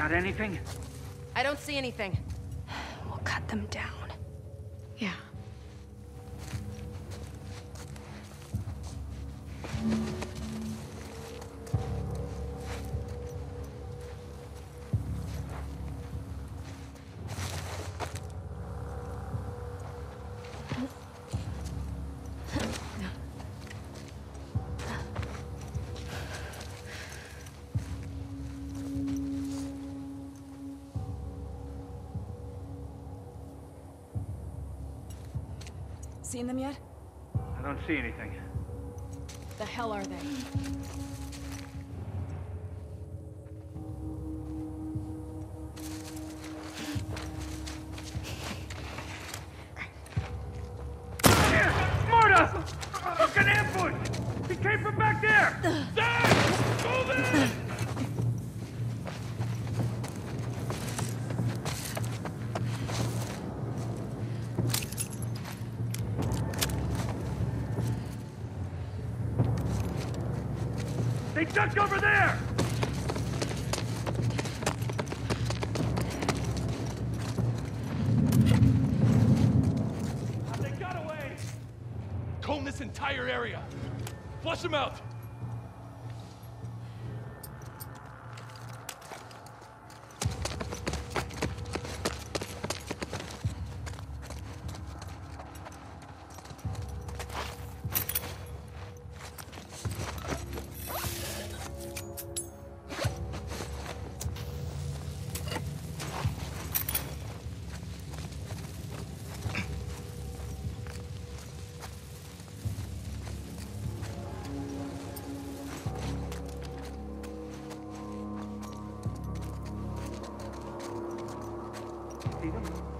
Got anything? I don't see anything. We'll cut them down. Yeah. Seen them yet? I don't see anything. The hell are they? Ducked over there! They got away! Comb this entire area. Flush them out. See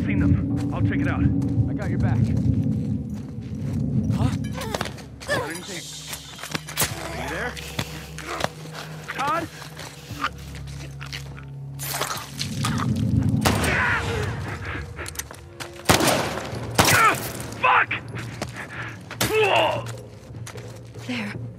Might have seen them. I'll check it out. I got your back. What anything? Are you there? Todd? Ah, Fuck! Whoa! There.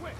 Quick!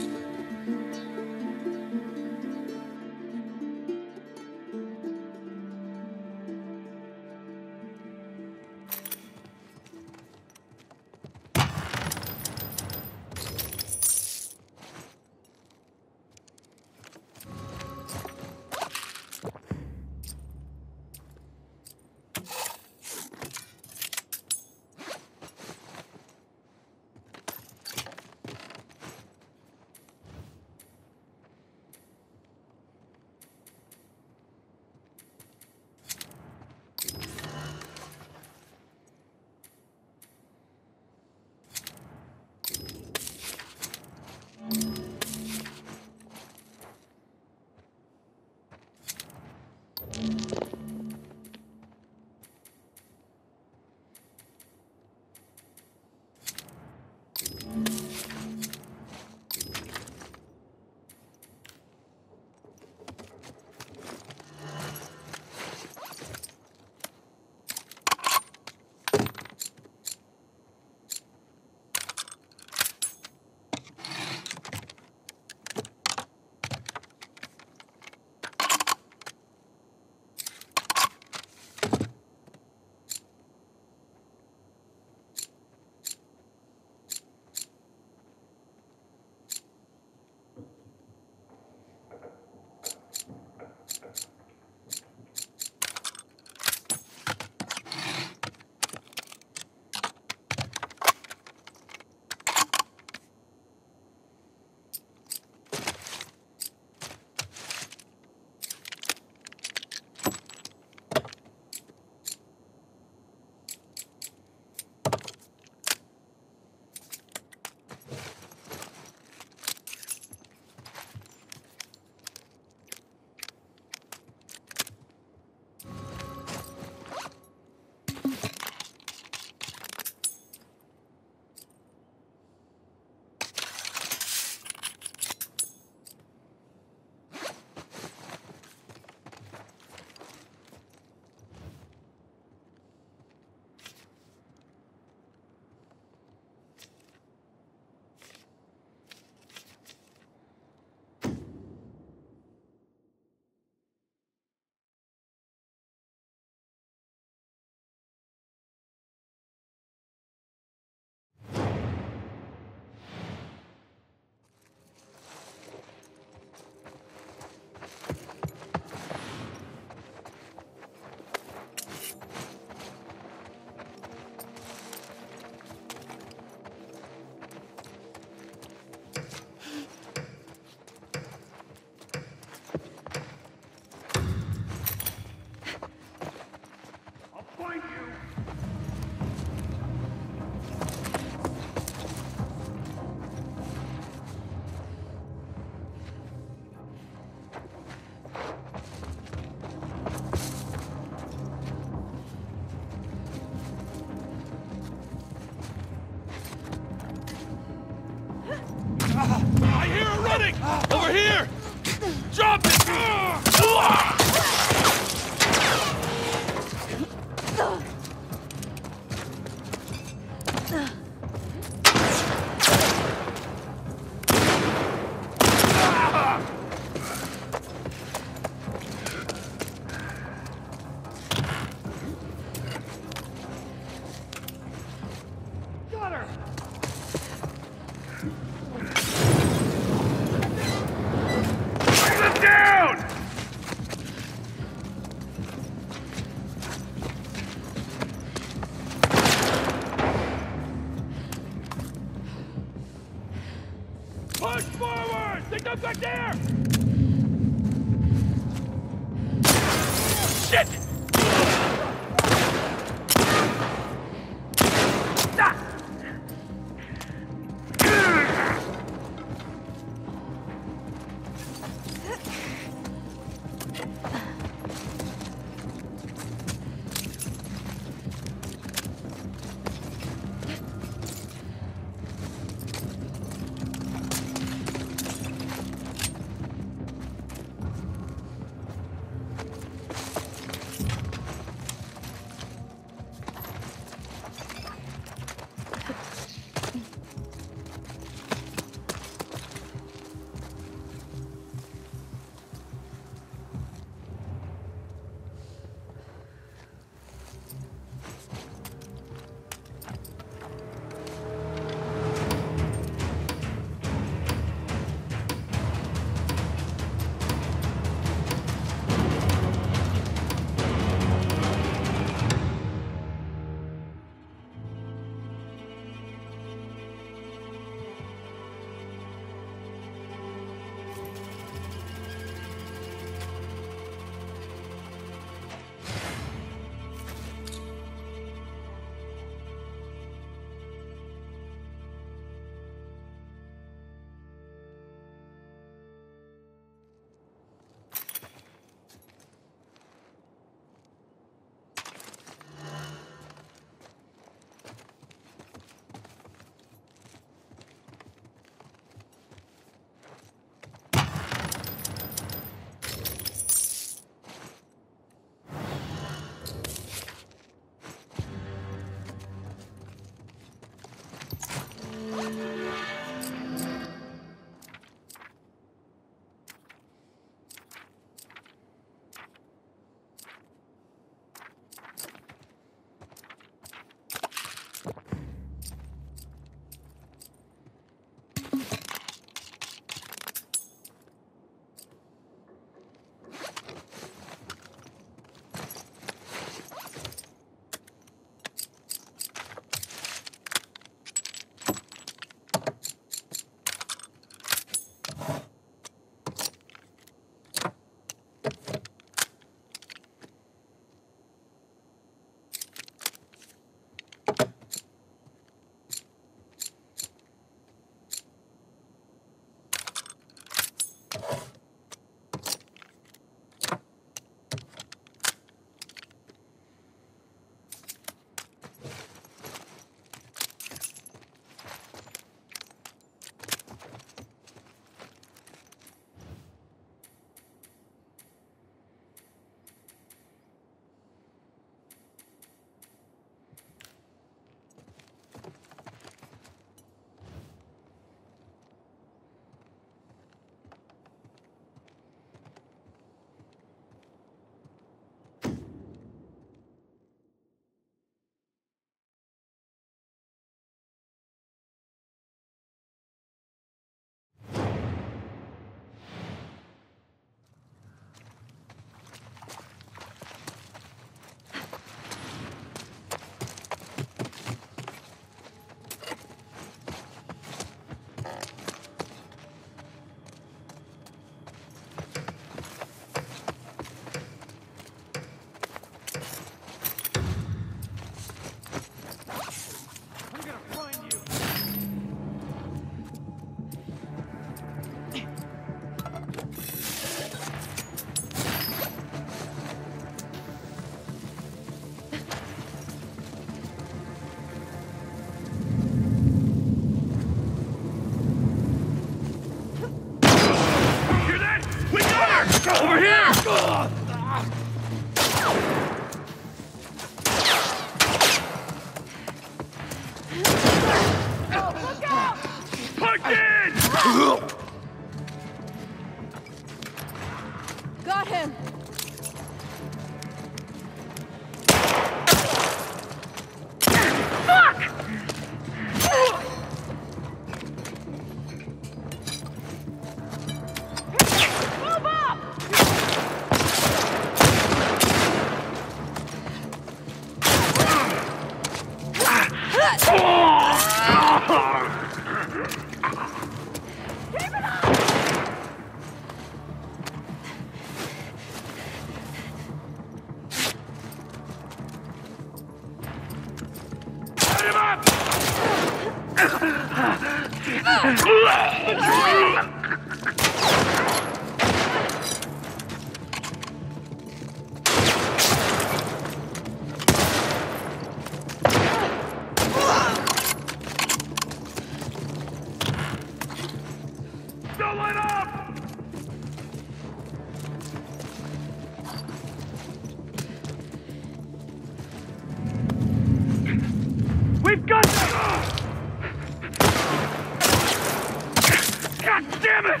God damn it!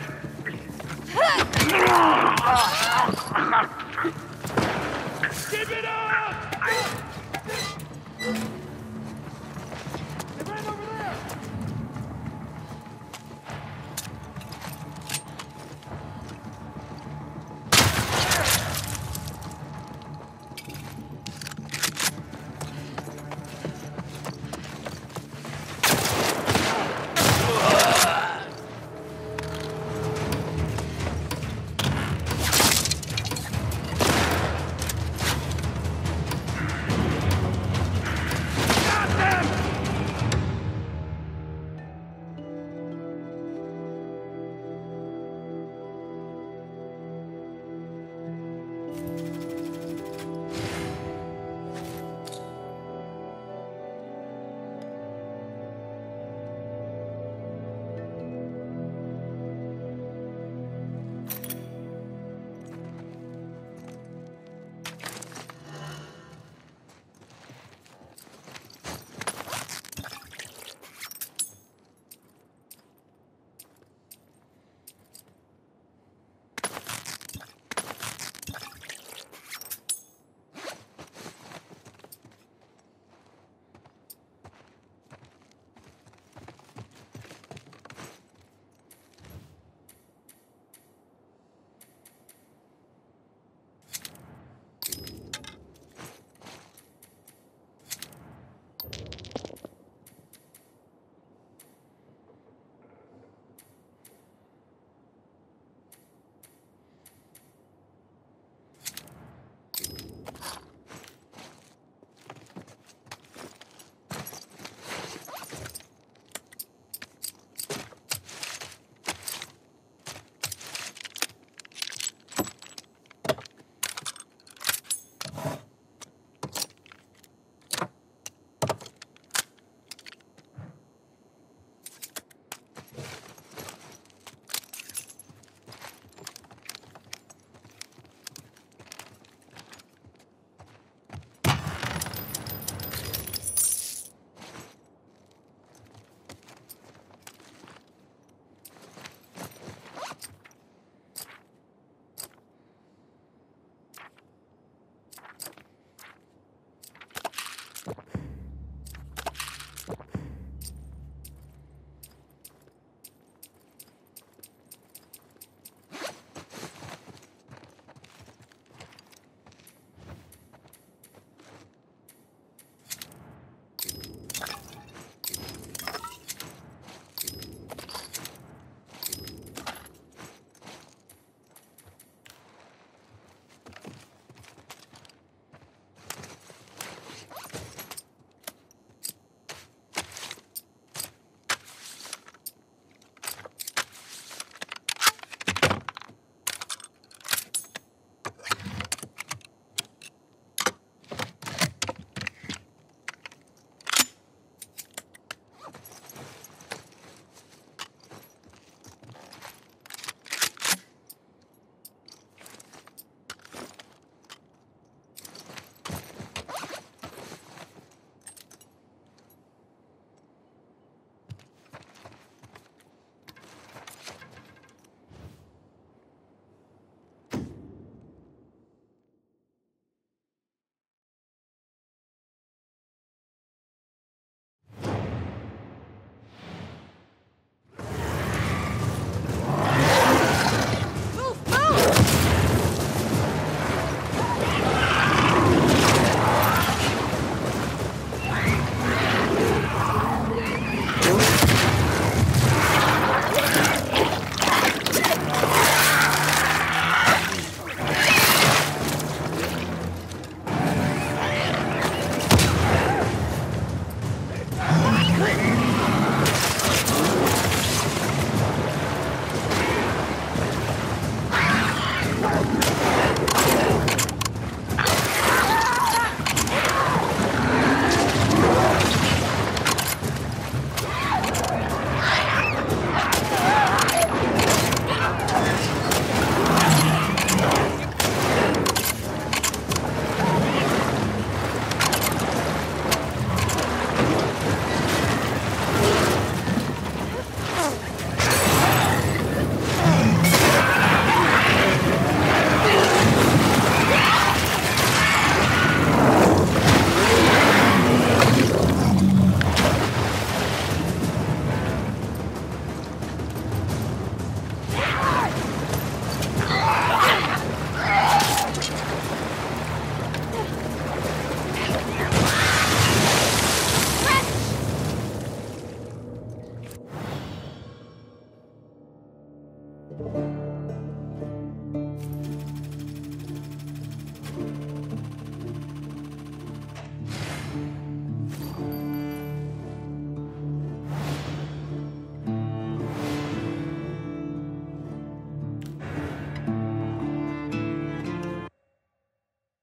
Keep it up!